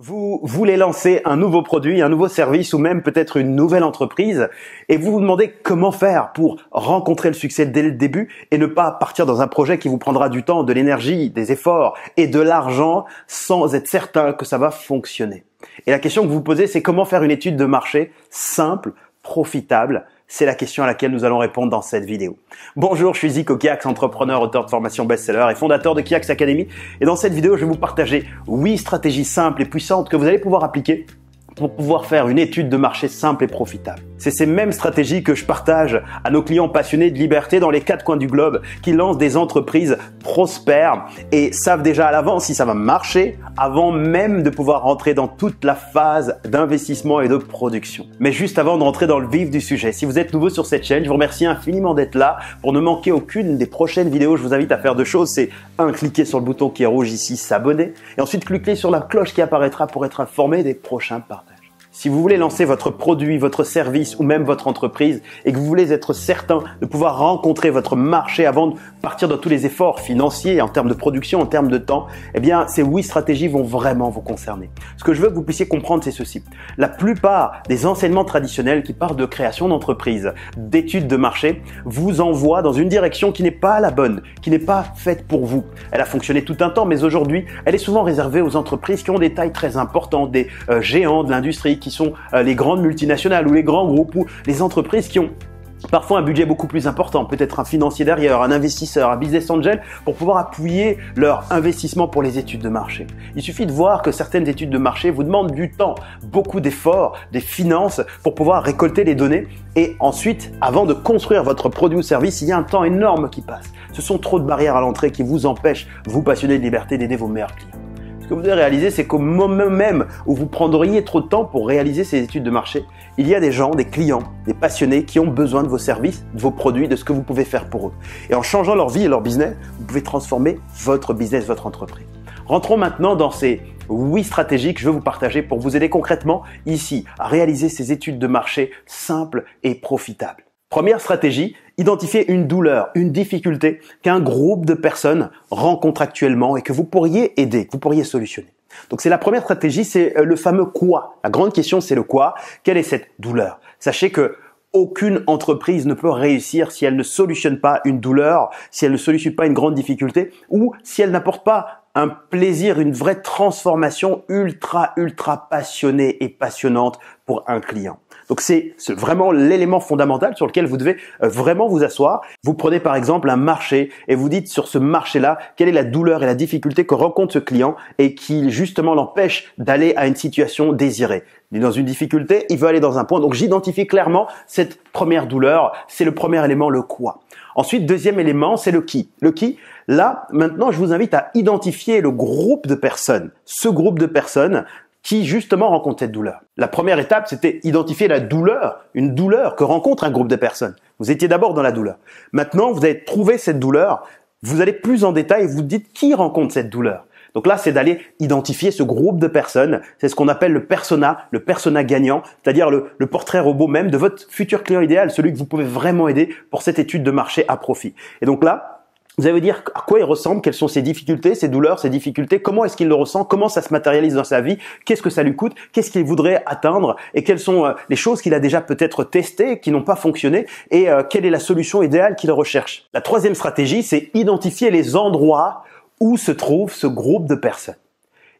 Vous voulez lancer un nouveau produit, un nouveau service ou même peut-être une nouvelle entreprise et vous vous demandez comment faire pour rencontrer le succès dès le début et ne pas partir dans un projet qui vous prendra du temps, de l'énergie, des efforts et de l'argent sans être certain que ça va fonctionner. Et la question que vous vous posez, c'est comment faire une étude de marché simple, profitable c'est la question à laquelle nous allons répondre dans cette vidéo. Bonjour, je suis Zico Kiax, entrepreneur, auteur de formation best-seller et fondateur de Kiax Academy. Et dans cette vidéo, je vais vous partager 8 stratégies simples et puissantes que vous allez pouvoir appliquer pour pouvoir faire une étude de marché simple et profitable. C'est ces mêmes stratégies que je partage à nos clients passionnés de liberté dans les quatre coins du globe qui lancent des entreprises prospères et savent déjà à l'avance si ça va marcher avant même de pouvoir rentrer dans toute la phase d'investissement et de production. Mais juste avant de rentrer dans le vif du sujet, si vous êtes nouveau sur cette chaîne, je vous remercie infiniment d'être là. Pour ne manquer aucune des prochaines vidéos, je vous invite à faire deux choses. C'est un, cliquer sur le bouton qui est rouge ici, s'abonner et ensuite cliquer sur la cloche qui apparaîtra pour être informé des prochains partages. Si vous voulez lancer votre produit, votre service ou même votre entreprise et que vous voulez être certain de pouvoir rencontrer votre marché avant partir dans tous les efforts financiers en termes de production, en termes de temps, eh bien, ces huit stratégies vont vraiment vous concerner. Ce que je veux que vous puissiez comprendre, c'est ceci. La plupart des enseignements traditionnels qui parlent de création d'entreprise, d'études de marché, vous envoient dans une direction qui n'est pas la bonne, qui n'est pas faite pour vous. Elle a fonctionné tout un temps, mais aujourd'hui, elle est souvent réservée aux entreprises qui ont des tailles très importantes, des euh, géants de l'industrie, qui sont euh, les grandes multinationales ou les grands groupes ou les entreprises qui ont parfois un budget beaucoup plus important, peut-être un financier derrière, un investisseur, un business angel, pour pouvoir appuyer leur investissement pour les études de marché. Il suffit de voir que certaines études de marché vous demandent du temps, beaucoup d'efforts, des finances pour pouvoir récolter les données et ensuite, avant de construire votre produit ou service, il y a un temps énorme qui passe. Ce sont trop de barrières à l'entrée qui vous empêchent, vous passionnés de liberté, d'aider vos meilleurs clients. Ce que vous devez réaliser, c'est qu'au moment même où vous prendriez trop de temps pour réaliser ces études de marché, il y a des gens, des clients, des passionnés qui ont besoin de vos services, de vos produits, de ce que vous pouvez faire pour eux. Et en changeant leur vie et leur business, vous pouvez transformer votre business, votre entreprise. Rentrons maintenant dans ces huit stratégies que je veux vous partager pour vous aider concrètement ici à réaliser ces études de marché simples et profitables. Première stratégie, identifier une douleur, une difficulté qu'un groupe de personnes rencontre actuellement et que vous pourriez aider, que vous pourriez solutionner. Donc c'est la première stratégie, c'est euh, le fameux quoi. La grande question c'est le quoi. Quelle est cette douleur? Sachez que aucune entreprise ne peut réussir si elle ne solutionne pas une douleur, si elle ne solutionne pas une grande difficulté ou si elle n'apporte pas un plaisir, une vraie transformation ultra, ultra passionnée et passionnante pour un client. Donc c'est vraiment l'élément fondamental sur lequel vous devez euh, vraiment vous asseoir. Vous prenez par exemple un marché et vous dites sur ce marché-là quelle est la douleur et la difficulté que rencontre ce client et qui justement l'empêche d'aller à une situation désirée. Il est dans une difficulté, il veut aller dans un point. Donc j'identifie clairement cette première douleur. C'est le premier élément, le quoi. Ensuite, deuxième élément, c'est le qui. Le qui, là, maintenant, je vous invite à identifier le groupe de personnes. Ce groupe de personnes qui justement rencontre cette douleur. La première étape, c'était identifier la douleur, une douleur que rencontre un groupe de personnes. Vous étiez d'abord dans la douleur. Maintenant, vous avez trouvé cette douleur, vous allez plus en détail vous dites qui rencontre cette douleur. Donc là, c'est d'aller identifier ce groupe de personnes. C'est ce qu'on appelle le persona, le persona gagnant, c'est-à-dire le, portrait robot même de votre futur client idéal, celui que vous pouvez vraiment aider pour cette étude de marché à profit. Et donc là, vous allez dire à quoi il ressemble, quelles sont ses difficultés, ses douleurs, ses difficultés, comment est-ce qu'il le ressent, comment ça se matérialise dans sa vie, qu'est-ce que ça lui coûte, qu'est-ce qu'il voudrait atteindre et quelles sont euh, les choses qu'il a déjà peut-être testées, qui n'ont pas fonctionné et euh, quelle est la solution idéale qu'il recherche. La troisième stratégie, c'est identifier les endroits où se trouve ce groupe de personnes.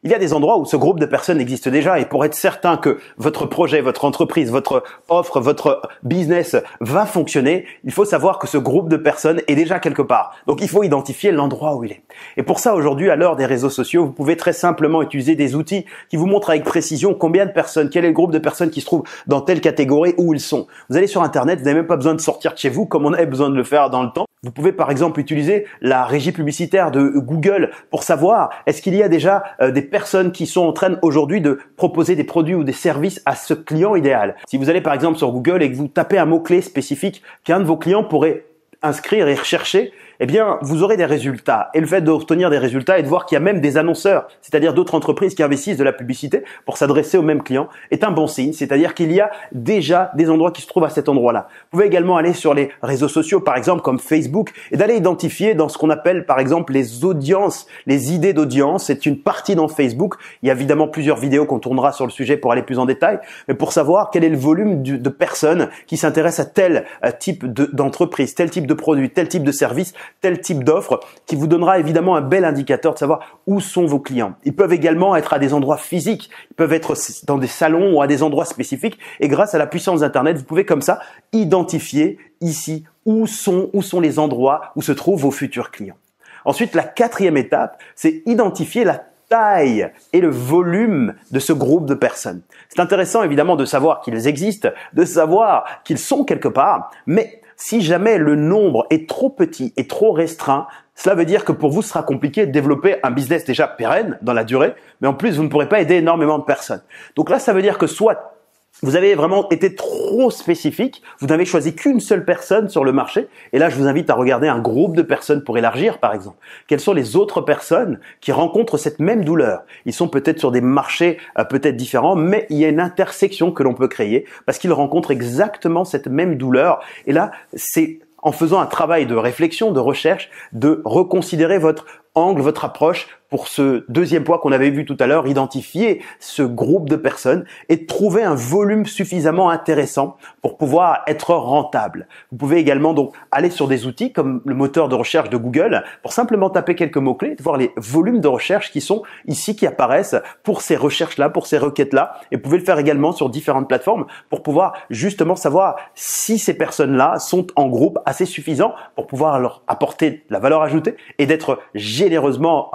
Il y a des endroits où ce groupe de personnes existe déjà et pour être certain que votre projet, votre entreprise, votre offre, votre business va fonctionner, il faut savoir que ce groupe de personnes est déjà quelque part. Donc il faut identifier l'endroit où il est. Et pour ça, aujourd'hui, à l'heure des réseaux sociaux, vous pouvez très simplement utiliser des outils qui vous montrent avec précision combien de personnes, quel est le groupe de personnes qui se trouvent dans telle catégorie, où ils sont. Vous allez sur Internet, vous n'avez même pas besoin de sortir de chez vous comme on avait besoin de le faire dans le temps. Vous pouvez par exemple utiliser la régie publicitaire de Google pour savoir est-ce qu'il y a déjà euh, des personnes qui sont en train aujourd'hui de proposer des produits ou des services à ce client idéal? Si vous allez par exemple sur Google et que vous tapez un mot-clé spécifique qu'un de vos clients pourrait inscrire et rechercher, eh bien, vous aurez des résultats. Et le fait d'obtenir des résultats et de voir qu'il y a même des annonceurs, c'est-à-dire d'autres entreprises qui investissent de la publicité pour s'adresser aux mêmes clients, est un bon signe. C'est-à-dire qu'il y a déjà des endroits qui se trouvent à cet endroit-là. Vous pouvez également aller sur les réseaux sociaux, par exemple, comme Facebook, et d'aller identifier dans ce qu'on appelle, par exemple, les audiences, les idées d'audience. C'est une partie dans Facebook. Il y a évidemment plusieurs vidéos qu'on tournera sur le sujet pour aller plus en détail, mais pour savoir quel est le volume de personnes qui s'intéressent à tel euh, type d'entreprise, tel type de produit, tel type de service, tel type d'offre, qui vous donnera évidemment un bel indicateur de savoir où sont vos clients. Ils peuvent également être à des endroits physiques, ils peuvent être dans des salons ou à des endroits spécifiques, et grâce à la puissance d'Internet, vous pouvez comme ça identifier ici où sont, où sont les endroits où se trouvent vos futurs clients. Ensuite, la quatrième étape, c'est identifier la taille et le volume de ce groupe de personnes. C'est intéressant évidemment de savoir qu'ils existent, de savoir qu'ils sont quelque part, mais si jamais le nombre est trop petit et trop restreint, cela veut dire que pour vous, sera compliqué de développer un business déjà pérenne dans la durée, mais en plus, vous ne pourrez pas aider énormément de personnes. Donc là, ça veut dire que soit vous avez vraiment été trop spécifique, vous n'avez choisi qu'une seule personne sur le marché, et là je vous invite à regarder un groupe de personnes pour élargir par exemple. Quelles sont les autres personnes qui rencontrent cette même douleur? Ils sont peut-être sur des marchés euh, peut-être différents, mais il y a une intersection que l'on peut créer parce qu'ils rencontrent exactement cette même douleur, et là c'est en faisant un travail de réflexion, de recherche, de reconsidérer votre angle, votre approche pour ce deuxième point qu'on avait vu tout à l'heure, identifier ce groupe de personnes et trouver un volume suffisamment intéressant pour pouvoir être rentable. Vous pouvez également donc aller sur des outils comme le moteur de recherche de Google pour simplement taper quelques mots-clés, voir les volumes de recherche qui sont ici, qui apparaissent pour ces recherches-là, pour ces requêtes-là. Et vous pouvez le faire également sur différentes plateformes pour pouvoir justement savoir si ces personnes-là sont en groupe assez suffisant pour pouvoir leur apporter de la valeur ajoutée et d'être généreusement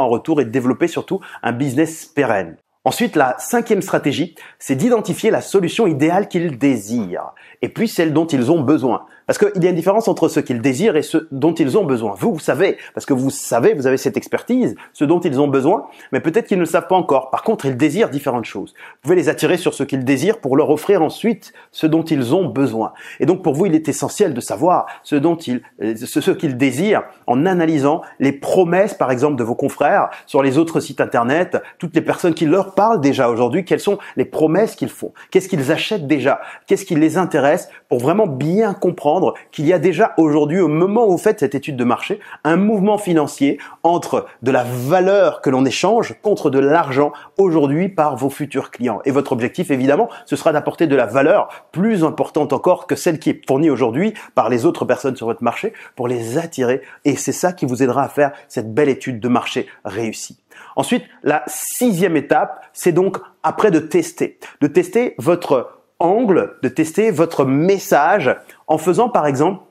en retour et de développer surtout un business pérenne. Ensuite, la cinquième stratégie, c'est d'identifier la solution idéale qu'ils désirent et puis celle dont ils ont besoin. Parce qu'il y a une différence entre ce qu'ils désirent et ce dont ils ont besoin. Vous, vous savez, parce que vous savez, vous avez cette expertise, ce dont ils ont besoin, mais peut-être qu'ils ne savent pas encore. Par contre, ils désirent différentes choses. Vous pouvez les attirer sur ce qu'ils désirent pour leur offrir ensuite ce dont ils ont besoin. Et donc, pour vous, il est essentiel de savoir ce dont ils, euh, ce qu'ils désirent en analysant les promesses, par exemple, de vos confrères sur les autres sites internet, toutes les personnes qui leur parlent déjà aujourd'hui, quelles sont les promesses qu'ils font, qu'est-ce qu'ils achètent déjà, qu'est-ce qui les intéresse pour vraiment bien comprendre qu'il y a déjà aujourd'hui, au moment où vous faites cette étude de marché, un mouvement financier entre de la valeur que l'on échange contre de l'argent aujourd'hui par vos futurs clients. Et votre objectif, évidemment, ce sera d'apporter de la valeur plus importante encore que celle qui est fournie aujourd'hui par les autres personnes sur votre marché pour les attirer. Et c'est ça qui vous aidera à faire cette belle étude de marché réussie. Ensuite, la sixième étape, c'est donc après de tester, de tester votre angle de tester votre message en faisant par exemple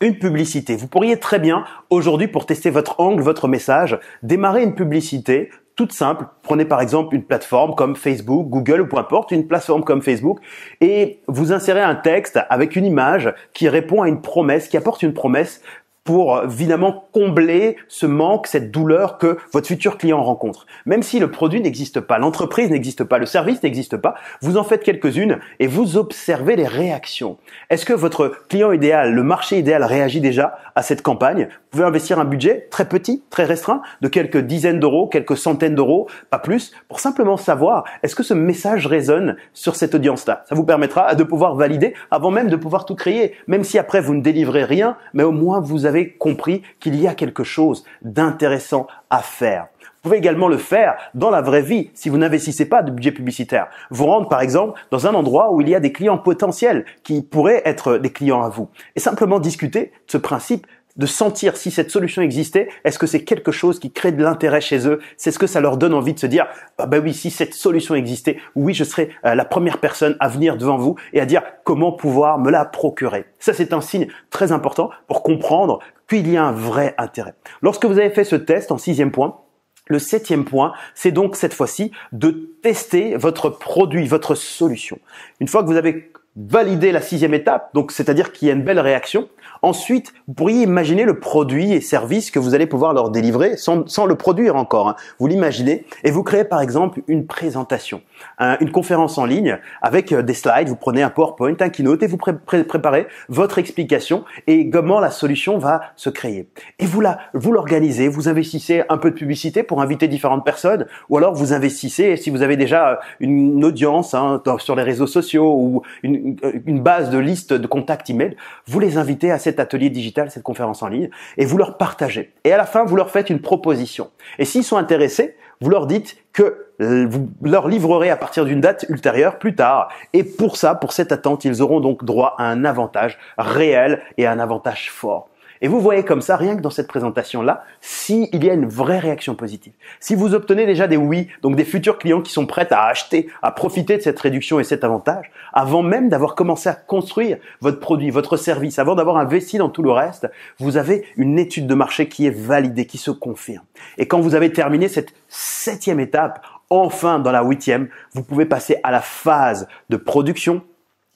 une publicité. Vous pourriez très bien aujourd'hui pour tester votre angle, votre message, démarrer une publicité toute simple. Prenez par exemple une plateforme comme Facebook, Google ou peu importe, une plateforme comme Facebook et vous insérez un texte avec une image qui répond à une promesse, qui apporte une promesse pour évidemment combler ce manque, cette douleur que votre futur client rencontre. Même si le produit n'existe pas, l'entreprise n'existe pas, le service n'existe pas, vous en faites quelques-unes et vous observez les réactions. Est-ce que votre client idéal, le marché idéal réagit déjà à cette campagne? Vous pouvez investir un budget très petit, très restreint, de quelques dizaines d'euros, quelques centaines d'euros, pas plus, pour simplement savoir est-ce que ce message résonne sur cette audience-là? Ça vous permettra de pouvoir valider avant même de pouvoir tout créer, même si après vous ne délivrez rien, mais au moins vous avez compris qu'il y a quelque chose d'intéressant à faire. Vous pouvez également le faire dans la vraie vie si vous n'investissez pas de budget publicitaire. Vous rendre par exemple dans un endroit où il y a des clients potentiels qui pourraient être des clients à vous et simplement discuter de ce principe de sentir si cette solution existait, est-ce que c'est quelque chose qui crée de l'intérêt chez eux? C'est ce que ça leur donne envie de se dire ah bah oui, si cette solution existait, oui, je serais euh, la première personne à venir devant vous et à dire comment pouvoir me la procurer. Ça c'est un signe très important pour comprendre qu'il y a un vrai intérêt. Lorsque vous avez fait ce test en sixième point, le septième point, c'est donc cette fois-ci de tester votre produit, votre solution. Une fois que vous avez validez la sixième étape, donc c'est-à-dire qu'il y a une belle réaction. Ensuite, vous pourriez imaginer le produit et service que vous allez pouvoir leur délivrer sans, sans le produire encore. Hein. Vous l'imaginez et vous créez par exemple une présentation, une conférence en ligne avec euh, des slides. Vous prenez un PowerPoint, un Keynote et vous préparez votre explication et comment la solution va se créer. Et vous la, vous l'organisez, vous investissez un peu de publicité pour inviter différentes personnes ou alors vous investissez si vous avez déjà euh, une audience hein, sur les réseaux sociaux ou une, une base de liste de contacts email, vous les invitez à cette atelier digital, cette conférence en ligne, et vous leur partagez. Et à la fin, vous leur faites une proposition. Et s'ils sont intéressés, vous leur dites que euh, vous leur livrerez à partir d'une date ultérieure plus tard. Et pour ça, pour cette attente, ils auront donc droit à un avantage réel et à un avantage fort. Et vous voyez comme ça, rien que dans cette présentation-là, s'il y a une vraie réaction positive. Si vous obtenez déjà des oui, donc des futurs clients qui sont prêts à acheter, à profiter de cette réduction et cet avantage, avant même d'avoir commencé à construire votre produit, votre service, avant d'avoir investi dans tout le reste, vous avez une étude de marché qui est validée, qui se confirme. Et quand vous avez terminé cette septième étape, enfin dans la huitième, vous pouvez passer à la phase de production,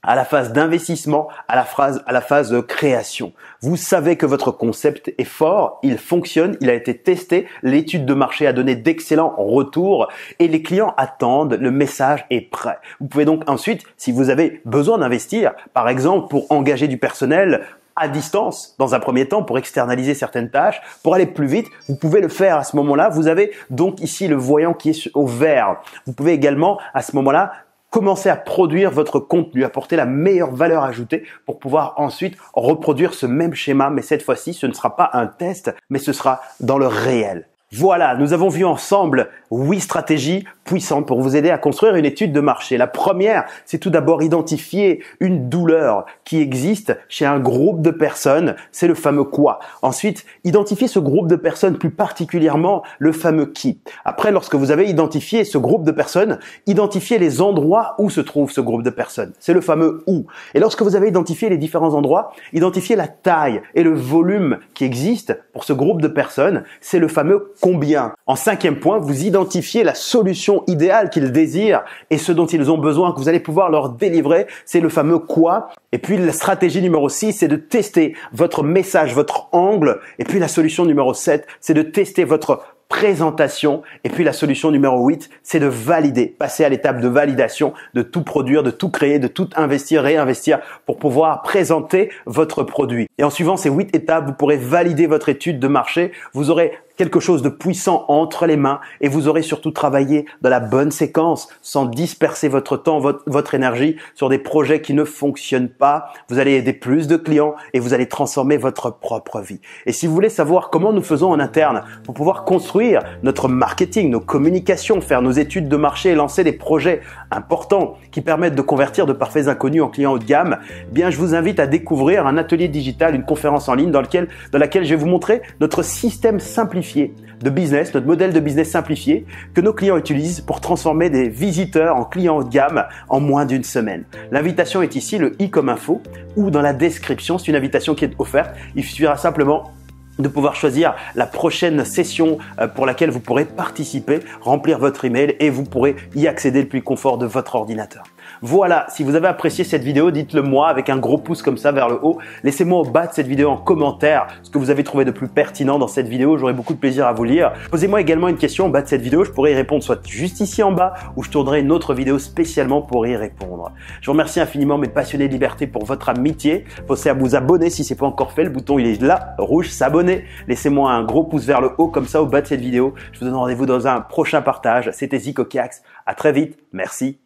à la phase d'investissement, à la phase, à la phase de création. Vous savez que votre concept est fort, il fonctionne, il a été testé, l'étude de marché a donné d'excellents retours et les clients attendent, le message est prêt. Vous pouvez donc ensuite, si vous avez besoin d'investir, par exemple pour engager du personnel, à distance dans un premier temps pour externaliser certaines tâches, pour aller plus vite, vous pouvez le faire à ce moment-là. Vous avez donc ici le voyant qui est au vert. Vous pouvez également à ce moment-là Commencez à produire votre contenu, apporter la meilleure valeur ajoutée pour pouvoir ensuite reproduire ce même schéma, mais cette fois-ci, ce ne sera pas un test, mais ce sera dans le réel. Voilà, nous avons vu ensemble huit stratégies puissantes pour vous aider à construire une étude de marché. La première, c'est tout d'abord identifier une douleur qui existe chez un groupe de personnes, c'est le fameux quoi. Ensuite, identifier ce groupe de personnes, plus particulièrement le fameux qui. Après, lorsque vous avez identifié ce groupe de personnes, identifiez les endroits où se trouve ce groupe de personnes, c'est le fameux où. Et lorsque vous avez identifié les différents endroits, identifiez la taille et le volume qui existe pour ce groupe de personnes, c'est le fameux combien. En cinquième point, vous identifiez la solution idéale qu'ils désirent et ce dont ils ont besoin que vous allez pouvoir leur délivrer, c'est le fameux quoi. Et puis la stratégie numéro 6, c'est de tester votre message, votre angle. Et puis la solution numéro 7, c'est de tester votre présentation. Et puis la solution numéro 8, c'est de valider, passer à l'étape de validation, de tout produire, de tout créer, de tout investir, réinvestir pour pouvoir présenter votre produit. Et en suivant ces 8 étapes, vous pourrez valider votre étude de marché. Vous aurez quelque chose de puissant entre les mains et vous aurez surtout travaillé dans la bonne séquence sans disperser votre temps, votre, énergie sur des projets qui ne fonctionnent pas. Vous allez aider plus de clients et vous allez transformer votre propre vie. Et si vous voulez savoir comment nous faisons en interne pour pouvoir construire notre marketing, nos communications, faire nos études de marché et lancer des projets importants qui permettent de convertir de parfaits inconnus en clients haut de gamme, eh bien je vous invite à découvrir un atelier digital, une conférence en ligne dans, lequel, dans laquelle je vais vous montrer notre système simplifié de business, notre modèle de business simplifié que nos clients utilisent pour transformer des visiteurs en clients haut de gamme en moins d'une semaine. L'invitation est ici, le i comme info, ou dans la description, c'est une invitation qui est offerte. Il suffira simplement de pouvoir choisir la prochaine session euh, pour laquelle vous pourrez participer, remplir votre email et vous pourrez y accéder depuis le confort de votre ordinateur. Voilà, si vous avez apprécié cette vidéo, dites-le moi avec un gros pouce comme ça vers le haut. Laissez-moi au bas de cette vidéo en commentaire ce que vous avez trouvé de plus pertinent dans cette vidéo. J'aurai beaucoup de plaisir à vous lire. Posez-moi également une question au bas de cette vidéo. Je pourrai y répondre soit juste ici en bas ou je tournerai une autre vidéo spécialement pour y répondre. Je vous remercie infiniment mes passionnés de liberté pour votre amitié. Pensez à vous abonner si c'est pas encore fait. Le bouton il est là, rouge, s'abonner. Laissez-moi un gros pouce vers le haut comme ça au bas de cette vidéo. Je vous donne rendez-vous dans un prochain partage. C'était Zico Kiax. À très vite. Merci.